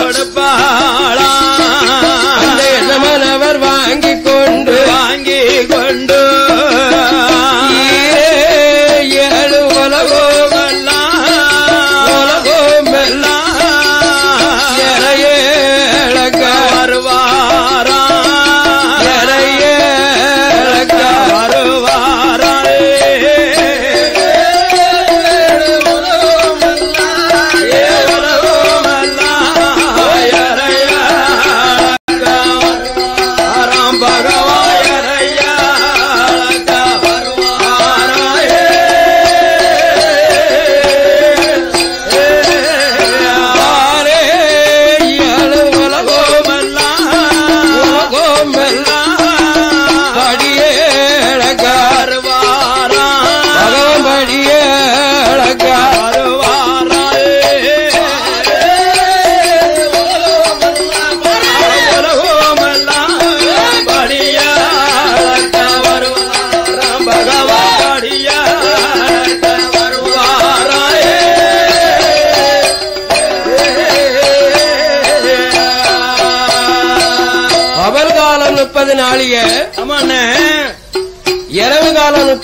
கொடுப்பாளா? மனவர் எஜமானவர்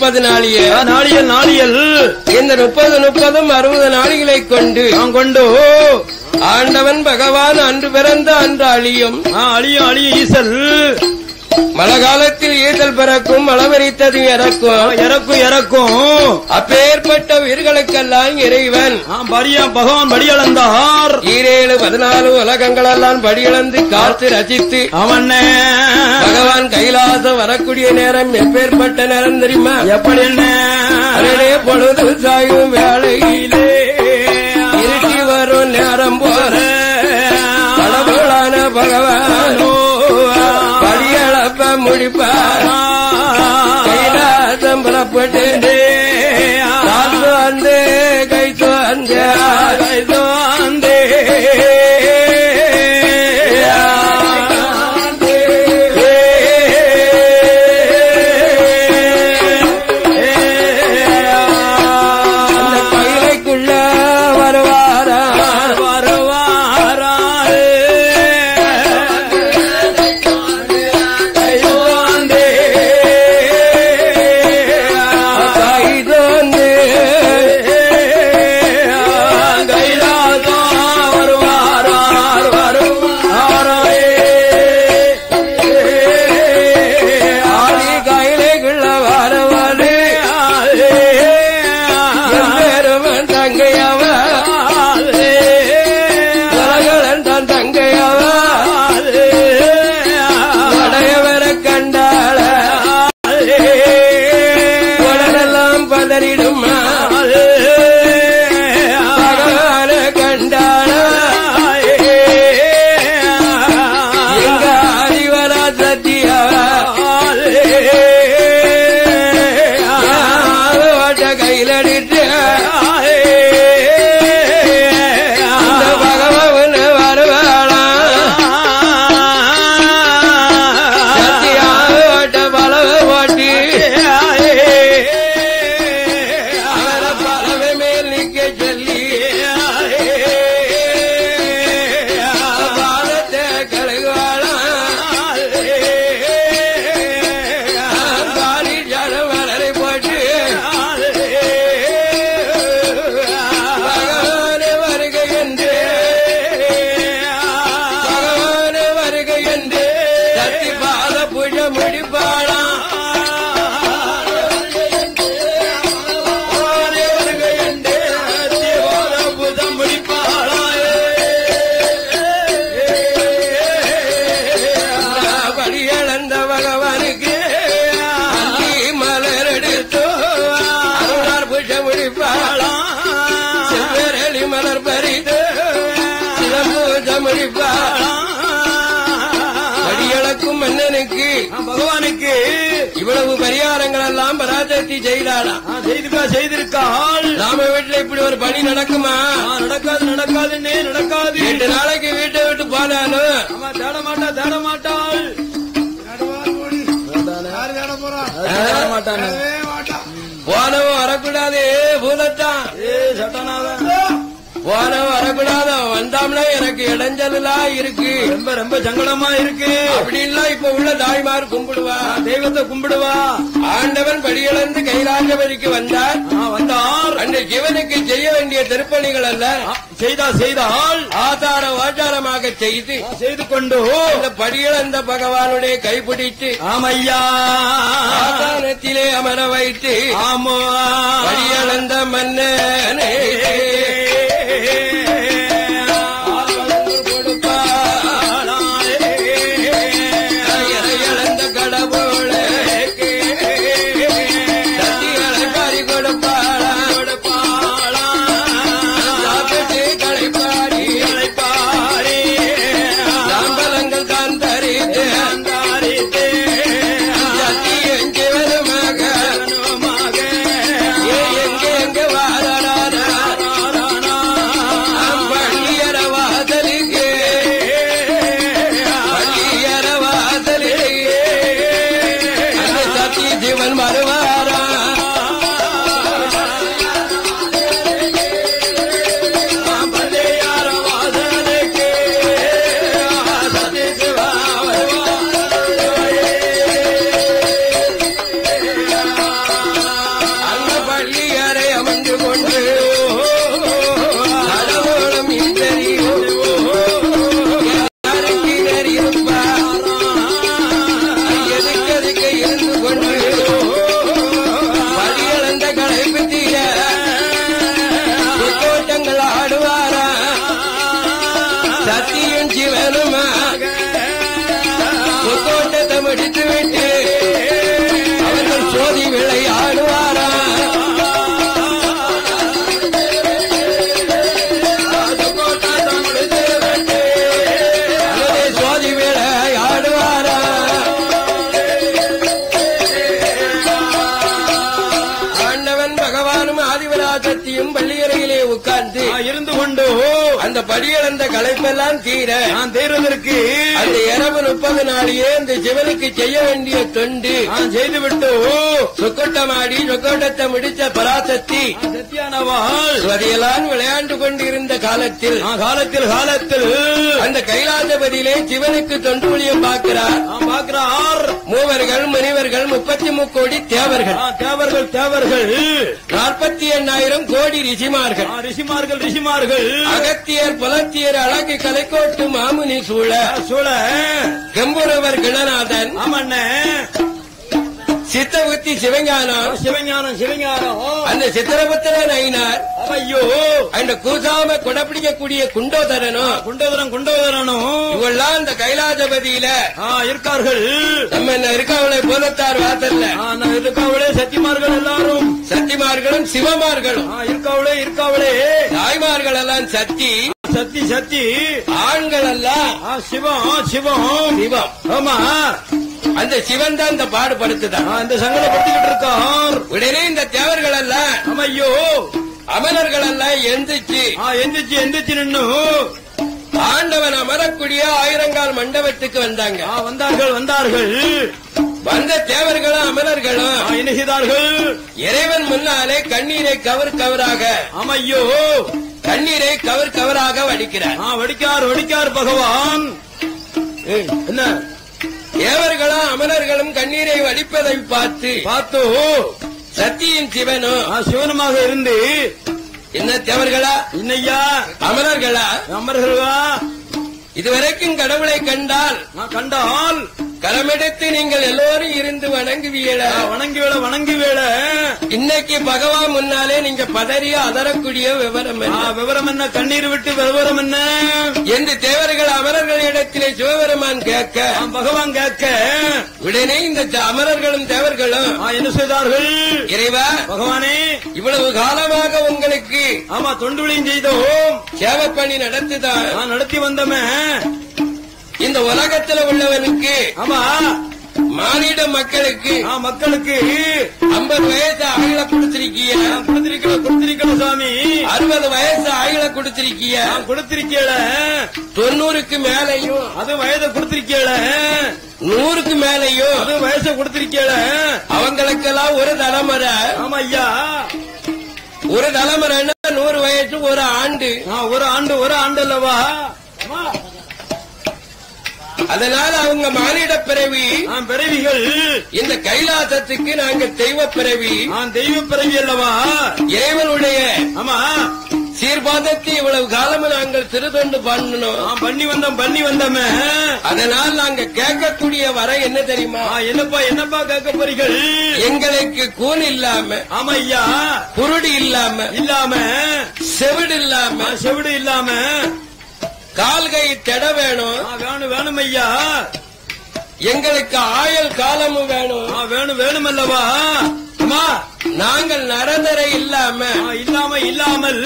முப்பது நாளிய நாளியல் நாளியல். இந்த முப்பது முப்பதும் அறுபது நாளிகளை கொண்டு நான் கொண்டு ஆண்டவன் பகவான் அன்று பிறந்த அன்று அழியும். அழியும் அழியும் ஈசல். மழை காலத்தில் ஈதல் பிறக்கும் மழவரித்தது இறக்கும். இறக்கும் இறக்கும். அப்பேற்பட்ட உயிர்களுக்கெல்லாம் இறைவன். பரியா பகவான் படியளந்தார் ஈரேழு பதினாலு உலகங்களெல்லாம் படியிழந்து காத்து ரசித்து. அவனே. பகவான் கைலாசம் வரக்கூடிய நேரம் எப்பேற்பட்ட நேரம் தெரியுமா? எப்படி என்ன பொழுது செய்திருக்காள் நாம வீட்டுல இப்படி ஒரு பணி நடக்குமா? நடக்காது நடக்காதுன்னே நடக்காது. எட்டு நாளைக்கு வீட்டை விட்டு போனாலும். ஆமா தேட மாட்டா தேட மாட்டாள் போனவன் வரக்கூடாது பூதத்தான். ஏ சட்டநாத போன வரக்கூடாது. அவன் வந்தாம்னா எனக்கு இடைஞ்சலா இருக்கு. ரொம்ப ரொம்ப சங்கடமா இருக்கு. அப்படின்லாம் இப்ப உள்ள தாய்மார் கும்பிடுவா. தெய்வத்தை கும்பிடுவா. ஆண்டவன் படியிலிருந்து கைலாசபதிக்கு வந்தார். வந்தார். அந்த சிவனுக்கு செய்ய வேண்டிய திருப்பணிகள் அல்ல. செய்தா செய்தால். ஆதார வாச்சாரமாக செய்து செய்து கொண்டு அந்த படியிழந்த பகவானுடைய கைப்பிடித்து ஆமையா. ஆதாரத்திலே அமர வைத்து ஆமா. படியிழந்த மன்னனே. அந்த படியிழந்த களைப்பெல்லாம் தீர நான் தேர்வதற்கு அந்த இரவு முப்பது நாளையே அந்த சிவனுக்கு செய்ய வேண்டிய தொண்டு நான் செய்து விட்டு சொக்கோட்டமாடி சொக்கோட்டத்தை முடிச்ச பராசக்தி சத்தியானவாள் அதையெல்லாம் விளையாண்டு கொண்டிருந்த காலத்தில் காலத்தில் காலத்தில் அந்த கைலாசபதியிலே சிவனுக்கு தொண்டு ஒளியம் பார்க்கிறார். பார்க்கிறார். மூவர்கள் முனிவர்கள் முப்பத்தி முக்கோடி தேவர்கள். தேவர்கள் தேவர்கள். நாற்பத்தி எண்ணாயிரம் கோடி ரிஷிமார்கள். ரிஷிமார்கள் ரிஷிமார்கள். அகத்தியர் புலத்தியர் அழகு கலைக்கோட்டு மாமுனி சூழ. சூழ. கெம்புரவர் கிணநாதன் ஆமண்ணே. சித்தபுத்தி சிவஞானம். சிவஞானம் சிவஞானம். அந்த சித்திரபுத்திரன் ஐனார் ஐயோ. அந்த கூசாம கொடப்பிடிக்கக்கூடிய குண்டோதரனும் குண்டோதரன் குண்டோதரனும் இவெல்லாம் அந்த கைலாசபதியில. இருக்கார்கள். நம்ம என்ன இருக்கவளை போலத்தார் வாசல்ல. இருக்காவளே சத்திமார்கள் எல்லாரும். சத்திமார்களும் சிவமார்களும். இருக்காவளே இருக்காவளே. தாய்மார்கள் எல்லாம் சத்தி சத்தி சத்தி ஆண்கள் எல்லாம் சிவம் சிவம். சிவம். ஆமா. அந்த சிவன் தான் இந்த பாடுபடுத்துதான். ஆ, இந்த சங்கடப்பட்டுக்கிட்டு இருக்கார் உடனே இந்த தேவர்கள் எல்லாம் ஐயோ அமரர்கள் எல்லாம் எந்திரிச்சு ஆ, எந்திரிச்சு எந்திரிச்சு நின்னு. ஆண்டவன் அமரக்கூடிய ஆயிரங்கால் மண்டபத்துக்கு வந்தாங்க. வந்தார்கள் வந்தார்கள். வந்த தேவர்களும் அமரர்களும் என்ன செய்தார்கள் இறைவன் முன்னாலே கண்ணீரை கவர் கவராக ஆமா ஐயோ கண்ணீரை கவர் கவராக வடிக்கிறார். வடிக்கார் வடிக்கார் பகவான். என்ன? தேவர்களும் அமரர்களும் கண்ணீரை வடிப்பதை பார்த்து பார்த்தோ. சத்தியின் சிவனும் சிவனமாக இருந்து. என்ன தேவர்களா? இன்னையா? அமரர்களா அமர்களா இதுவரைக்கும் கடவுளை கண்டால் நான் கண்டால். கரமெடுத்து நீங்கள் எல்லோரும் இருந்து வணங்குவீங்களா ஆ, வணங்கி வேளை வணங்கி வேளை இன்னைக்கு பகவான் முன்னாலே நீங்க பதறிய அதரக்கூடிய விவரம் என்ன? விவரம் என்ன? கண்ணீர் விட்டு விவரம் என்ன? என்று தேவர்கள் அமரர்களிடத்திலே சிவபெருமான் கேட்க பகவான் கேட்க. உடனே இந்த அமரர்களும் தேவர்களும் என்ன செய்தார்கள்? இறைவா பகவானே. இவ்வளவு காலமாக உங்களுக்கு ஆமா தொண்டுவிளையும் செய்தோம். சேவை பண்ணி நடத்துதான் நடத்தி வந்தோமே. இந்த உலகத்துல உள்ளவனுக்கு ஆமா. மானிட மக்களுக்கு ஆ, மக்களுக்கு. ஐம்பது வயசு ஆயுள கொடுத்திருக்கிய. கொடுத்திருக்கல கொடுத்திருக்கல சாமி. அறுபது வயசு ஆயுள கொடுத்திருக்கிய. நான் கொடுத்திருக்கேள தொண்ணூறுக்கு மேலையும் அது வயதை கொடுத்திருக்கேள நூறுக்கு மேலையும் அது வயசை கொடுத்திருக்கேள அவங்களுக்கெல்லாம் ஒரு தலைமுறை. ஆமா ஐயா. ஒரு தலைமுறைன்னா நூறு வயசு ஒரு ஆண்டு. ஒரு ஆண்டு ஒரு ஆண்டு அல்லவா? அதனால அவங்க மானிட பிறவி. பிறவிகள். இந்த கைலாசத்துக்கு நாங்க தெய்வ பிறவி. நான் தெய்வ பிறவி அல்லவா? இறைவனுடைய ஆமா. சீர்பாதத்தை இவ்வளவு காலமும் நாங்கள் திருதொண்டு பண்ணணும் பண்ணி வந்தோம் பண்ணி வந்தோமே. அதனால் நாங்க கேட்கக்கூடிய வர என்ன தெரியுமா? என்னப்பா என்னப்பா கேட்க போறீர்கள்? எங்களுக்கு கூன் இல்லாம ஆமா ஐயா. குருடி இல்லாம இல்லாம. செவிடு இல்லாம செவிடு இல்லாம. கால்கை தெட வேணும். ஆ, வேணும் வேணும் ஐயா. எங்களுக்கு ஆயுள் காலமும் வேணும். ஆ, வேணும் வேணும் அல்லவா அம்மா. நாங்கள் நரந்தரை இல்லாம. இல்லாம இல்லாமல்.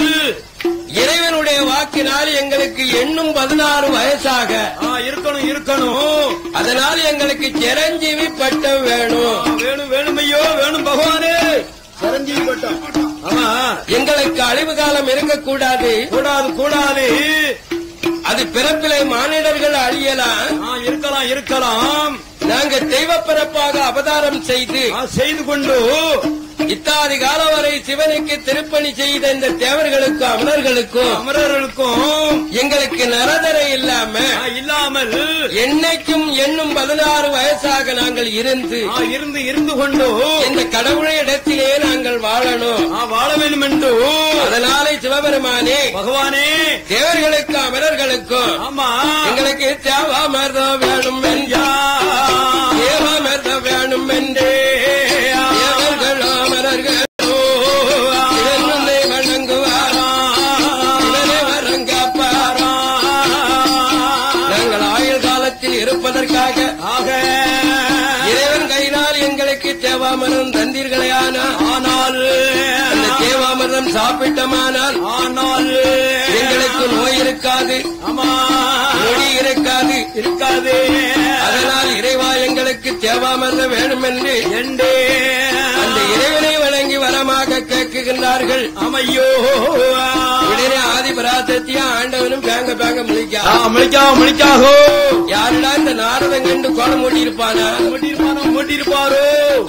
இறைவனுடைய வாக்கினால் எங்களுக்கு எண்ணும் பதினாறு வயசாக. இருக்கணும் இருக்கணும். அதனால் எங்களுக்கு சிரஞ்சீவி பட்டம் வேணும். வேணும் வேணும் ஐயோ வேணும் பகவானே. சரஞ்சீவி பட்டம். ஆமா. எங்களுக்கு அழிவு காலம் இருக்கக்கூடாது. கூடாது கூடாது. அது பிறப்பிலை மானிடர்கள் அழியலாம். இருக்கலாம் இருக்கலாம். நாங்க தெய்வ பிறப்பாக அவதாரம் செய்து செய்து கொண்டு இத்தாதி காலம் வரை சிவனுக்கு திருப்பணி செய்த இந்த தேவர்களுக்கும் அமரர்களுக்கும் அமரர்களுக்கும் எங்களுக்கு நரதரை இல்லாம இல்லாமல் என்னைக்கும் எண்ணும் பதினாறு வயசாக நாங்கள் இருந்து இருந்து இருந்து கொண்டு இந்த கடவுளை இடத்திலே நாங்கள் வாழணும். வாழ வேண்டும் என்று அதனாலே சிவபெருமானே பகவானே தேவர்களுக்கும் அமரர்களுக்கும் ஆமா. எங்களுக்கு தேவாமர்தம் வேணும் ஐயா தேவாமரம் தந்தீர்களேயானா ஆனால் அந்த தேவாமரம் சாப்பிட்டமானால் ஆனால் எங்களுக்கு நோய் இருக்காது. ஆமா. நொடி இருக்காது. இருக்காது. அதனால் இறைவா எங்களுக்கு தேவாமரம் வேணும் என்று எண்டே அந்த இறைவனை வணங்கி வரமாக கேட்குகின்றார்கள். அமையோ. உடனே ஆதிபராசத்தியா ஆண்டவனும் பேங்க பேங்க முழிக்கா. முழிக்காக முழிக்காகோ யாருடா இந்த நாரதன் கண்டு கோலம் மூட்டி இருப்பானா மூட்டிருப்பாரோ மூட்டிருப்பாரோ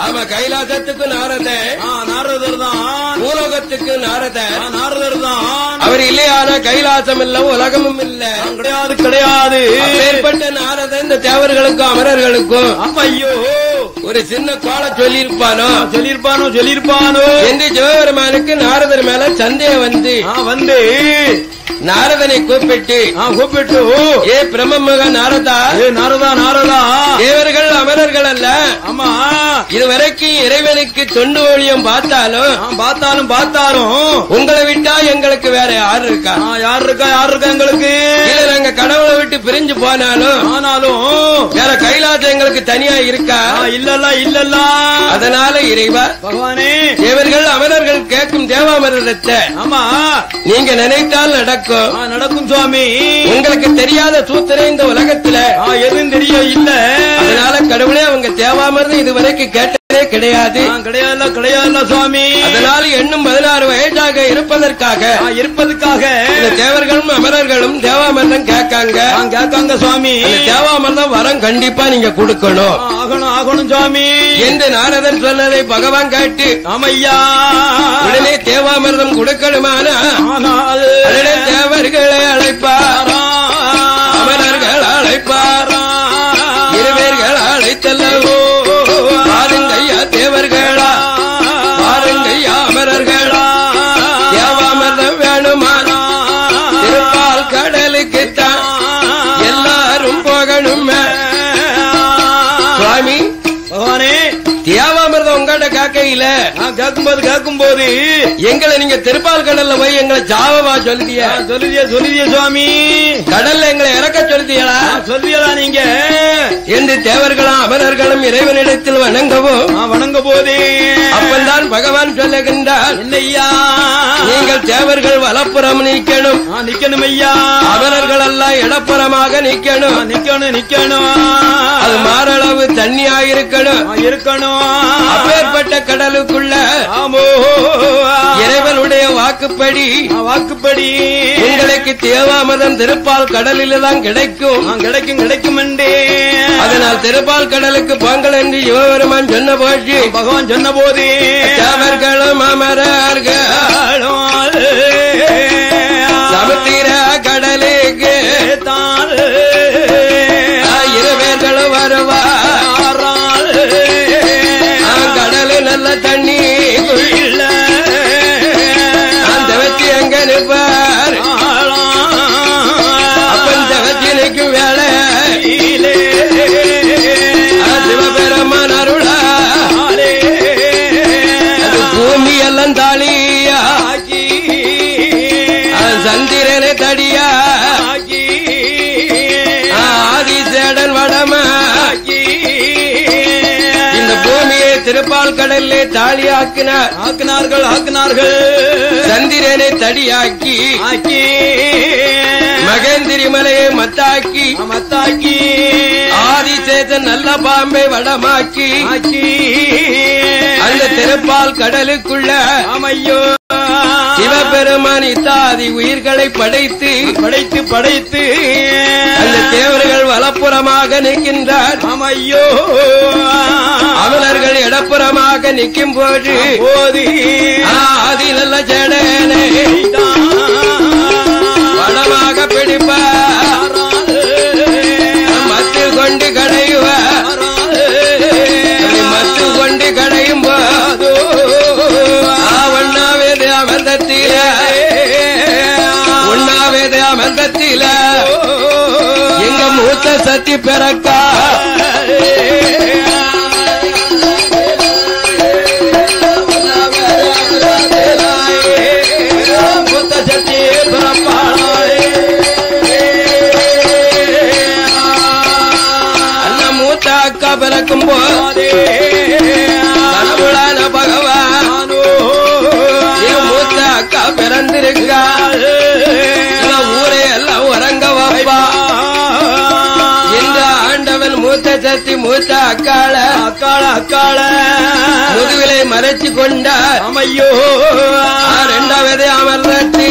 ஆமா கைலாசத்துக்கு நாரதன். நாரதர் தான். பூலோகத்துக்கு நாரதன். ஆ, நாரதர் தான். அவர் இல்லையான கைலாசம் இல்ல உலகமும் இல்ல. கிடையாது கிடையாது. அப்பேற்பட்ட நாரதன் இந்த தேவர்களுக்கும் அமரர்களுக்கும் ஐயோ ஒரு சின்ன கோல சொல்லியிருப்பானோ? சொல்லிருப்பானோ சொல்லிருப்பானோ என்று சிவபெருமானுக்கு நாரதர் மேல சந்தேகம் வந்து வந்து. நாரதனை கூப்பிட்டு கூப்பிட்டு ஏ பிரம்மமுக நாரதா? ஏ நாரதா நாரதா. தேவர்கள் அமரர்கள் அல்ல. ஆமா. இதுவரைக்கும் இறைவனுக்கு தொண்டு ஒழியம் பார்த்தாலும் பார்த்தாலும் பார்த்தாலும். உங்களை விட்டா எங்களுக்கு வேற யாரு இருக்கா? யார் இருக்கா யார் இருக்கா எங்களுக்கு? இல்ல நாங்க கடவுளை விட்டு பிரிஞ்சு போனாலும் ஆனாலும். வேற கைலாசம் எங்களுக்கு தனியா இருக்கா? ஆ, இல்லல்ல இல்லல்ல. அதனால இறைவா பகவானே. தேவர்கள் அமரர்கள் கேட்கும் தேவாமரத்தை ஆமா. நீங்க நினைத்தால் நடக்கும் ஆ, நடக்கும் சுவாமி. உங்களுக்கு தெரியாத சூத்திரம் இந்த உலகத்துல. எதுவும் தெரிய இல்ல. அதனால கடவுளே அவங்க தேவாமரம் இதுவரைக்கும் கேட்டதே கிடையாது. ஆ, கிடையாதுல கிடையாதுல சுவாமி. அதனால எண்ணும் பதினாறு வயசாக இருப்பதற்காக இந்த தேவர்களும் அமரர்களும் தேவாமரம் கேட்காங்க. கேட்காங்க சுவாமி. அந்த தேவாமரம் வரம் கண்டிப்பா நீங்க கொடுக்கணும். ஆகணும் ஆகணும் சுவாமி. என்று நாரதன் சொன்னதை பகவான் கேட்டு ஆமையா. உடனே தேவாமிர்தம் கொடுக்கணுமானா? தேவர்களை உங்கள்கிட்ட காக்கையில நான் கேட்கும்போது கேட்கும்போது எங்களை நீங்க திருப்பால் கடல்ல போய் எங்களை ஜாவமா சொல்லிட்டிய. ஆ, சொல்லுதிய சொல்லுதிய சுவாமி. கடல்ல எங்களை இறக்க ஆ, சொல்லுதியடா நீங்க. என்று தேவர்களும் அமரர்களும் இறைவனிடத்தில் வணங்கவும் வணங்க போதே அப்பந்தான் பகவான் சொல்லுகின்றார் என்னையா? நீங்கள் தேவர்கள் வலப்புறம் நிற்கணும் ஆ, நிக்கணும் ஐயா. அமரர்கள் எல்லாம் இடப்புறமாக ஆ, நிற்கணும் நிக்கணும் நிக்கணும். அது மாரளவு தண்ணியாக இருக்கணும். இருக்கணும். அப்பேற்பட்ட கடலுக்குள்ள. ஆமோ. இறைவனுடைய வாக்குப்படி. வாக்குப்படி. உங்களுக்கு தேவாமதம் திருப்பால் கடலில தான் கிடைக்கும். கிடைக்கும் கிடைக்கும் என்றே. அதனால் திருப்பால் கடலுக்கு போங்கள் என்று சிவபெருமான் சொன்ன போச்சு பகவான் சொன்ன போது தேவர்கள் தேவர்களும் திருப்பால் கடல்லே தாலியாக்கினார் ஆக்கினார்கள் ஆக்கினார்கள். சந்திரனை தடியாக்கி ஆக்கி மகேந்திரி மலையை மத்தாக்கி மத்தாக்கி ஆதிசேதன் நல்ல பாம்பை வடமாக்கி ஆக்கி அந்த திருப்பால் கடலுக்குள்ள ஆமையோ சிவபெருமான் இத்தாதி உயிர்களை படைத்து படைத்து படைத்து அந்த தேவர்கள் வலப்புறமாக நிற்கின்றார். ஆமையோ அமலர்கள் இடப்புறமாக நிற்கும் போது போதி ஆதி நல்ல ஜடனை வடமாக பிடிப்பார் மத்து கொண்டு கடையுவார் மத்து கொண்டு கடையும் போது ஒன்னாவது அமர்ந்தத்தில. ஒன்னாவது அமர்ந்தத்தில. எங்க மூத்த சத்தி பிறக்கா. பிறக்கும் போது கடவுளான பகவான் மூத்த அக்கா பிறந்திருக்கா இந்த ஊரை எல்லாம் உறங்க வைப்பா. இந்த ஆண்டவன் மூத்த சத்தி மூத்த அக்காள அக்காள அக்காள. முதுவிலை மறைச்சு கொண்டார். அமையோ. இரண்டாவது அமர்த்தி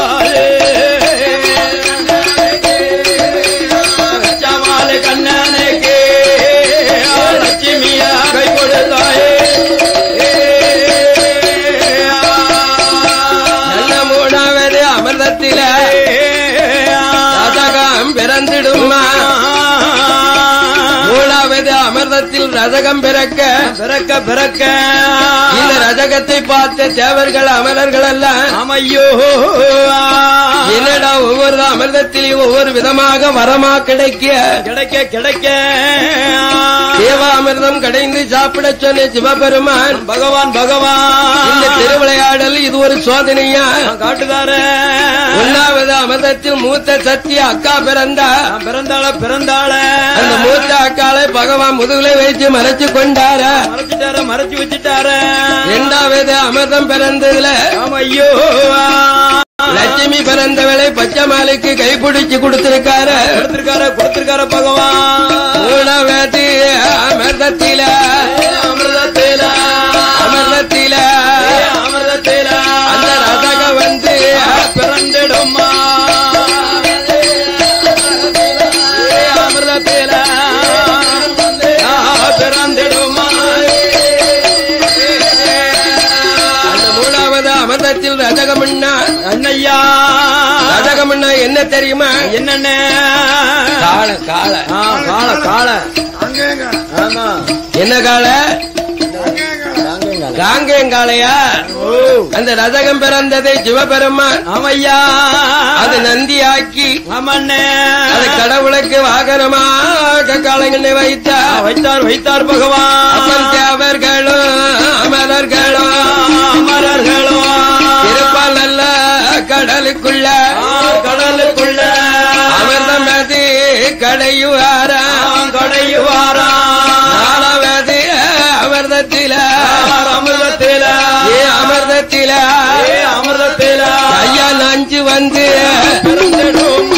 ரதகம் பிறக்க பிறக்க பிறக்க. இந்த ரதகத்தை பார்த்த தேவர்கள் அமரர்கள் எல்லாம் அமையோ. என்னடா ஒவ்வொரு அமிர்தத்திலையும் ஒவ்வொரு விதமாக வரமா கிடைக்க? கிடைக்க கிடைக்க. தேவாமிர்தம் கடைந்து சாப்பிட சொன்ன சிவபெருமான் பகவான் இந்த பகவான் திருவிளையாடல் இது ஒரு சோதனையா காட்டுதார ஒன்னாவது அமிர்தத்தில் மூத்த சத்திய அக்கா பிறந்தா? பிறந்தாள பிறந்தாள. அந்த மூத்த அக்காளை பகவான் முதுகுலை வைத்து மறைச்சு கொண்டார? மறைச்சிட்டார மறைச்சு வச்சுட்டார? இரண்டாவது அமிர்தம் பிறந்ததுல ஐயோ. லட்சுமி பிறந்தவளை பச்சை மாலைக்கு கைப்பிடிச்சு கொடுத்திருக்காரு. கொடுத்திருக்கார கொடுத்திருக்கார பகவான். மூணாவது அமிர்தத்தில. அமிர்தத்தில. அமிர்தத்தில. அமிர்தத்தில. அந்த ரதக வந்து பிறந்திடுமா. அமிர்தத்தில. பிறந்திடுமா. அந்த மூணாவது அமிர்தத்தில் ரதகம்னா அண்ணையா ரதகம்னா என்ன தெரியுமா? என்னென்ன? கால கால ஆமா. என்ன கால காங்கேங்காளையா? ஓ. அந்த ரதகம் பிறந்ததை சிவபெருமான் ஆமையா. அது நந்தியாக்கி அது கடவுளுக்கு வாகனமாக கலைஞனை வைத்தார் வைத்தார் வைத்தார் பகவான். தேவர்களும் அமரர்களும் அமரர்களும். கடலுக்குள்ள. கடலுக்குள்ள. அமிர்தம் அது கடையுவாரா கடையுவாரா. நாலாவது அமிர்தத்தில. அமிர்தத்தில. ஏ அமிர்தத்தில. ஏ அமிர்தத்தில. ஐயா நஞ்சு வந்து. பிறந்திடுமா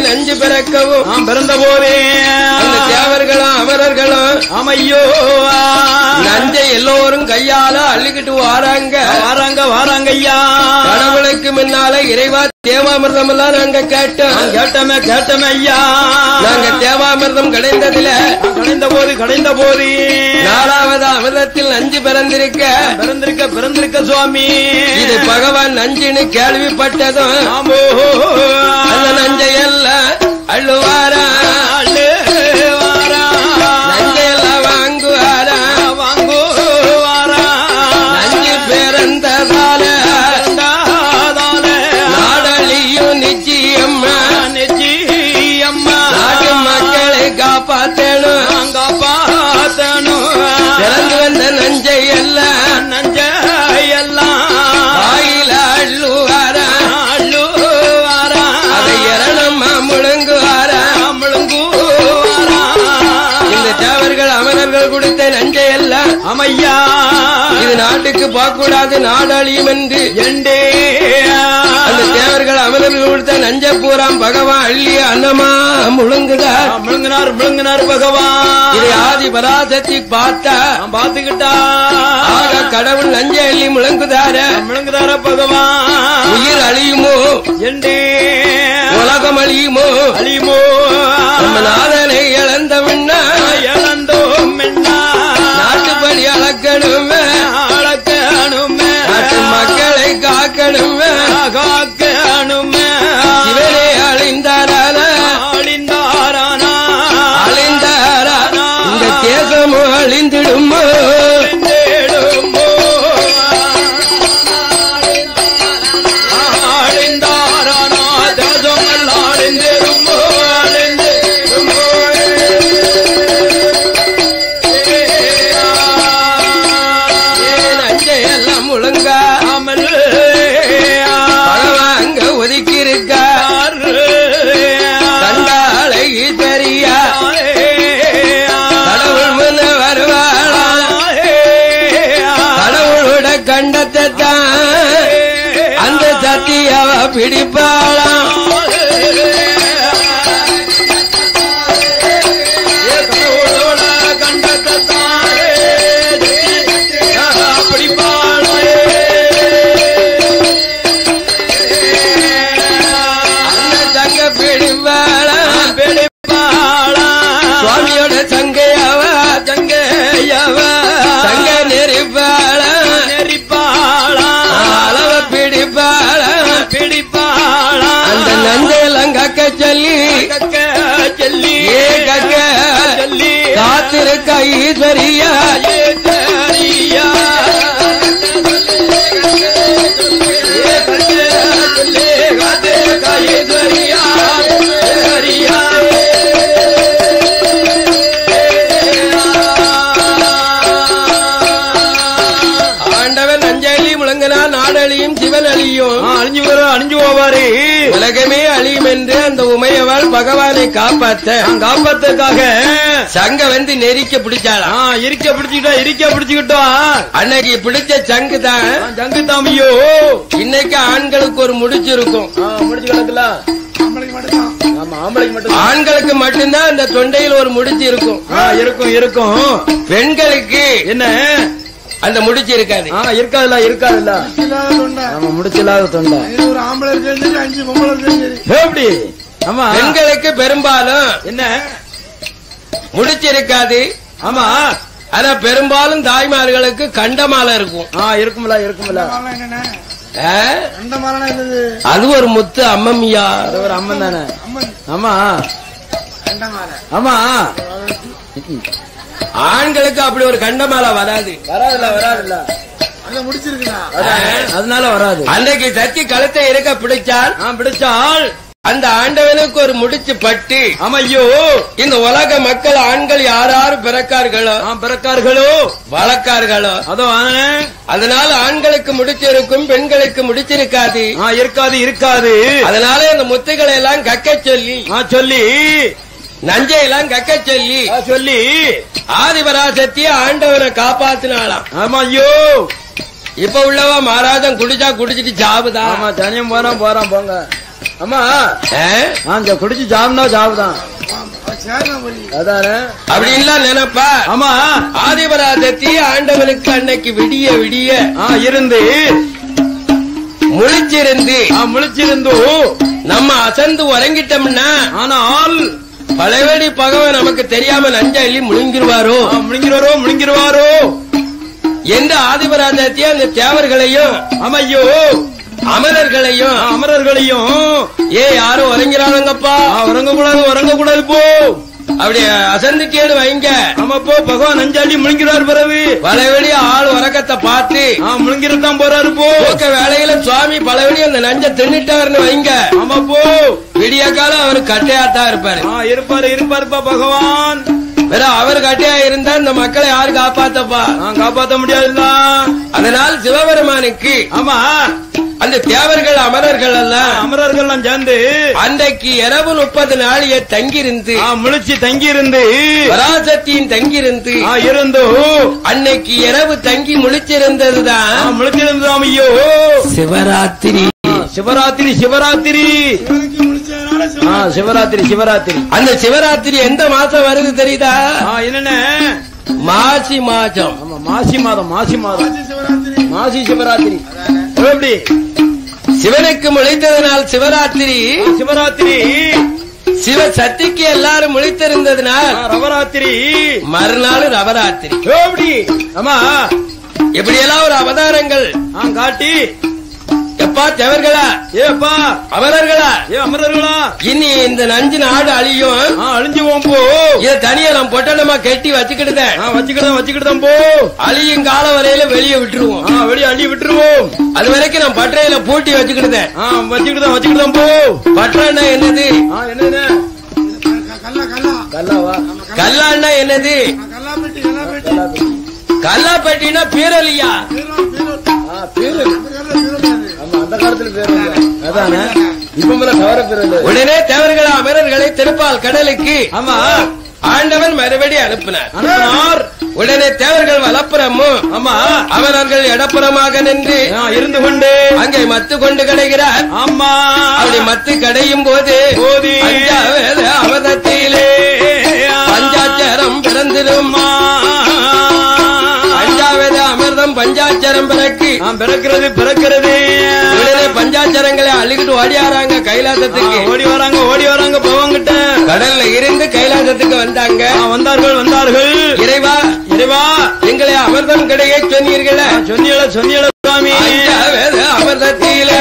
நஞ்சு பிறக்கவும் நாம் பிறந்த போதே. ஆமையோ நஞ்சை எல்லோரும் கையால அள்ளிக்கிட்டு வாராங்க. வாராங்க வாராங்க ஐயா கடவுளுக்கு முன்னால இறைவா தேவாமிர்தம் எல்லாம் நாங்க கேட்டோம். கேட்டமே கேட்டமே ஐயா நாங்க தேவாமிர்தம் கிடைந்ததுல கடைந்த போது கடைந்த போது. நாலாவது அமிர்தத்தில் நஞ்சு பிறந்திருக்க. பிறந்திருக்க பிறந்திருக்க சுவாமி. இது பகவான் நஞ்சுன்னு கேள்விப்பட்டதும் அந்த நஞ்சையெல்லாம் அள்ளுவாரா அமையா இது நாட்டுக்கு போகக்கூடாது நாடழியும் என்று எண்டே. அந்த தேவர்கள் அமரர்கள் கொடுத்த நஞ்ச பூராம் பகவான் அள்ளி அன்னமா. முழுங்குதார் முழுங்கினார் முழுங்கினார் பகவான். இதை ஆதி பராசக்தி பார்த்தா ஆக கடவுள் நஞ்சை அள்ளி முழுங்குதார. முழுங்குதார பகவான். உயிர் அழியுமோ? எண்டே. உலகம் அழியுமோ? அழிமோ நம்ம நாதனை இழந்தவன்னா அளக்கணுமே உலகமே அழியும் என்று அந்த உமையவள் பகவானை காப்பாத்த நான் காப்பாத்துக்காக சங்க வந்து நெரிக்க பிடிச்சாளாம் ஆ, இருக்க பிடிச்சுக்கிட்டா இருக்க பிடிச்சுக்கிட்டா. அன்னைக்கு பிடிச்ச சங்கு தான். ஜங்கு தாமியோ. இன்னைக்கு ஆண்களுக்கு ஒரு முடிச்சு இருக்கும் முடிச்சு கிடக்குல. ஆமா ஆம்பளைக்கு மட்டும் ஆண்களுக்கு மட்டும்தான் அந்த தொண்டையில் ஒரு முடிச்சு இருக்கும் ஆ, இருக்கும் இருக்கும். பெண்களுக்கு என்ன? அந்த முடிச்சு இருக்காது. ஆ இருக்காதுல்ல ஆமா முடிச்சில்லாத தொண்டை. ஒரு ஆம்பளை அஞ்சு பொம்பளை எப்படி ஆமா. பெண்களுக்கு பெரும்பாலும் என்ன? முடிச்சு இருக்காது. ஆமா. ஆனா பெரும்பாலும் தாய்மார்களுக்கு கண்டமாலை இருக்கும். ஆ இருக்கும்ல இருக்கும்ல. அது ஒரு முத்து அம்மம்மியா அது ஒரு அம்மன் தானே. ஆமா. ஆமா. ஆண்களுக்கு அப்படி ஒரு கண்டமாலை வராது. அத முடிச்சிருக்குண்ணா அதனால வராது. அன்றைக்கு தத்தி கழுத்தை இருக்க பிடிச்சால் பிடிச்சால் அந்த ஆண்டவனுக்கு ஒரு முடிச்சு பட்டு ஆமா ஐயோ இந்த உலக மக்கள் ஆண்கள் யாராரு பிறக்கார்களோ? ஆ பிறக்கார்களோ? வளர்க்கார்களோ? அதோ ஆனே. அதனால ஆண்களுக்கு முடிச்சிருக்கும் பெண்களுக்கு முடிச்சிருக்காது. இருக்காது இருக்காது. அதனால இந்த முத்துக்களை எல்லாம் கக்க சொல்லி சொல்லி. நஞ்சை எல்லாம் கக்க சொல்லி சொல்லி. ஆதிபராசக்தி ஆண்டவரை காப்பாத்தினாளாம். ஆமா ஐயோ இப்ப உள்ளவ மகாராஜன் குடிச்சா குடிச்சிட்டு சாவுதான் ஆமா தனியம் போறான் போறான் போங்க. அம்மா ஆ? நான் குடிச்சு தான் அதானே? அப்படின்லாம் நினைப்பா. ஆமா. ஆதிபராதத்தி ஆண்டவனுக்கு அன்னைக்கு விடிய விடிய. இருந்து. முழிச்சிருந்து. ஆ, முழிச்சிருந்தோ. நம்ம அசந்து உறங்கிட்டோம்னா ஆனால் பழையபடி பகவான் நமக்கு தெரியாம நஞ்சா எள்ளி முழுங்கிருவாரோ? முழுங்கிருவாரோ முழுங்கிருவாரோ? எந்த ஆதிபராதத்தையும் அந்த தேவர்களையும் அமையோ? அமரர்களையும் அமரர்களையும். ஏ யாரும் உறங்கிறானுங்கப்பா? ஆ, உறங்கக்கூடாது உறங்கக்கூடாது போ. அப்படி அசந்துட்டேன்னு வைங்க. ஆமா போ. பகவான் அஞ்சாண்டி முழுங்கிறார் பிறகு. பழையபடி ஆள் உறக்கத்தை பார்த்து முழுங்கிறதான் போறாரு போ. தூக்க வேலையில சுவாமி பழையபடி அந்த நஞ்ச தின்னுட்டாருன்னு வைங்க. ஆமா போ. விடிய காலம் அவரு கட்டையாத்தான் இருப்பாரு. இருப்பாரு இருப்பாருப்பா பகவான். வேற அவர் கட்டையா இருந்தா இந்த மக்களை யாரு காப்பாத்தப்பா? நான் காப்பாத்த முடியாதுல்ல. அதனால் சிவபெருமானுக்கு ஆமா. அந்த தேவர்கள் அமரர்கள் எல்லாம் அமரர்கள்லாம் சேர்ந்து அன்றைக்கு இரவு முப்பது நாளைய தங்கியிருந்து முழிச்சு தங்கி இருந்து பராசக்தியின் தங்கியிருந்து ஆ, இருந்தோ அன்னைக்கு இரவு தங்கி முழிச்சிருந்ததுதான் ஆ, முழிச்சிருந்து ஐயோ. சிவராத்திரி. சிவராத்திரி சிவராத்திரி. சிவராத்திரி சிவராத்திரி. அந்த சிவராத்திரி எந்த மாசம் வருது தெரியுதா? ஆ, என்னென்ன? மாசி மாசம் ஆமா மாசி மாதம் மாசி மாதம். மாசி சிவராத்திரி. எப்படி? சிவனுக்கு முளைத்ததனால் சிவராத்திரி. சிவராத்திரி. சிவ சக்திக்கு எல்லாரும் முளைத்திருந்ததுனால் ஆ, ரவராத்திரி. மறுநாள் நவராத்திரி எப்படி? ஆமா இப்படியெல்லாம் ஒரு அவதாரங்கள்? காட்டி. எப்பா தேவர்களா? ஏப்பா. அமரர்களா? ஏ அமரர்களா. இனி இந்த நஞ்சு நாடு அழியும். ஆ, அழிஞ்சு போம் போ. இத தனியா நான் பொட்டணமா கட்டி வச்சுக்கிட்டுதேன். ஆ, வச்சுக்கிட்டோம் வச்சுக்கிட்டோம் போ. அழியும் கால வரையில வெளியே விட்டுருவோம். வெளியே அள்ளி விட்டுருவோம். அது வரைக்கும் நான் பட்டறையில பூட்டி வச்சுக்கிட்டுதேன். ஆ, வச்சுக்கிட்டோம் வச்சுக்கிட்டோம் போ. பட்டறைன்னா என்னது? என்னது? கல்லாவா? கல்லான்னா என்னது? கல்லாப்பட்டினா பீரலியா அந்த காலத்துல. அதானே? இப்ப தவற. உடனே தேவர்கள் அமரர்களை திருப்பால் கடலுக்கு ஆமா. ஆண்டவன் மறுபடி அனுப்பினார். உடனே தேவர்கள் வலப்புறமும் ஆமா. அவர்கள் இடப்புறமாக நின்று இருந்து கொண்டு. அங்கே மத்து கொண்டு கிடைக்கிறார் ஆமா. அப்படி மத்து கடையும் போது அவதத்திலே பஞ்சாட்சரம் பிறந்திருமா அஞ்சாவது அமிர்தம் பஞ்சாட்சரம் பிறக்கு பிறக்கிறது பிறக்கிறது. உடனே பஞ்சாட்சரங்களை அள்ளிக்கிட்டு ஓடியாராங்க ஆ, கைலாசத்துக்கு. ஓடி வராங்க ஓடி வராங்க போவாங்கிட்ட. கடல்ல இருந்து கைலாசத்துக்கு வந்தாங்க. வந்தார்கள் வந்தார்கள். இறைவா இறைவா. எங்களை அமிர்தம் கிடைக்க சொன்னீர்களே. சொன்னியல சொன்னியல சுவாமி. அமிர்தத்திலே.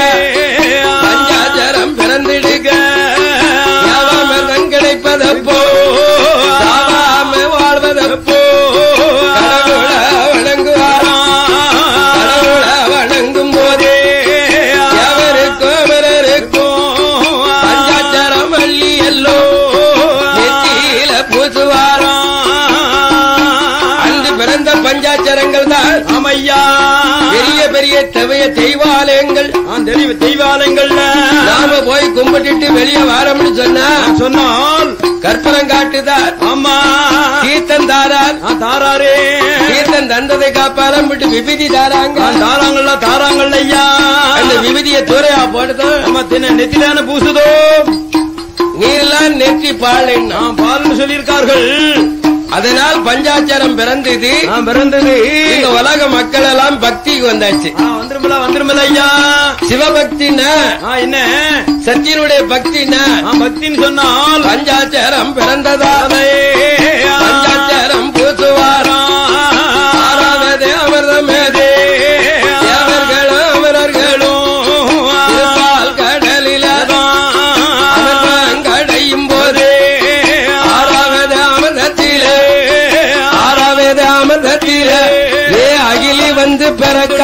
ஆமையா பெரிய பெரிய தெவைய தெய்வாலயங்கள். தெய்வ தெய்வாலயங்கள்ல. நாம போய் கும்பிட்டுட்டு வெளியே வாரம்னு சொன்னா சொன்னால். கற்பனம் காட்டுதார். ஆமா. தீர்த்தம் தாரார். தாராரே. தீர்த்தம் தந்ததை காப்பாரம் விட்டு விபதி தாராங்க. தாராங்கள்ல தாராங்கள்ல ஐயா. அந்த விபதிய தூரையா போட்டுதான் ஆமா தின நெத்திலான பூசுதோ? நீர்லாம் நெற்றி பாலைன்னா. ஆ, பால்னு சொல்லியிருக்கார்கள். அதனால் பஞ்சாச்சாரம் பிறந்தது. பிறந்தது. இந்த உலக மக்கள் எல்லாம் பக்திக்கு வந்தாச்சு. வந்துருமில்ல வந்துருமில்ல ஐயா சிவபக்தினா. ஆ, என்ன? சத்தியனுடைய பக்தினா. பக்தின்னு சொன்னால் பஞ்சாச்சாரம் பிறந்ததாலே. better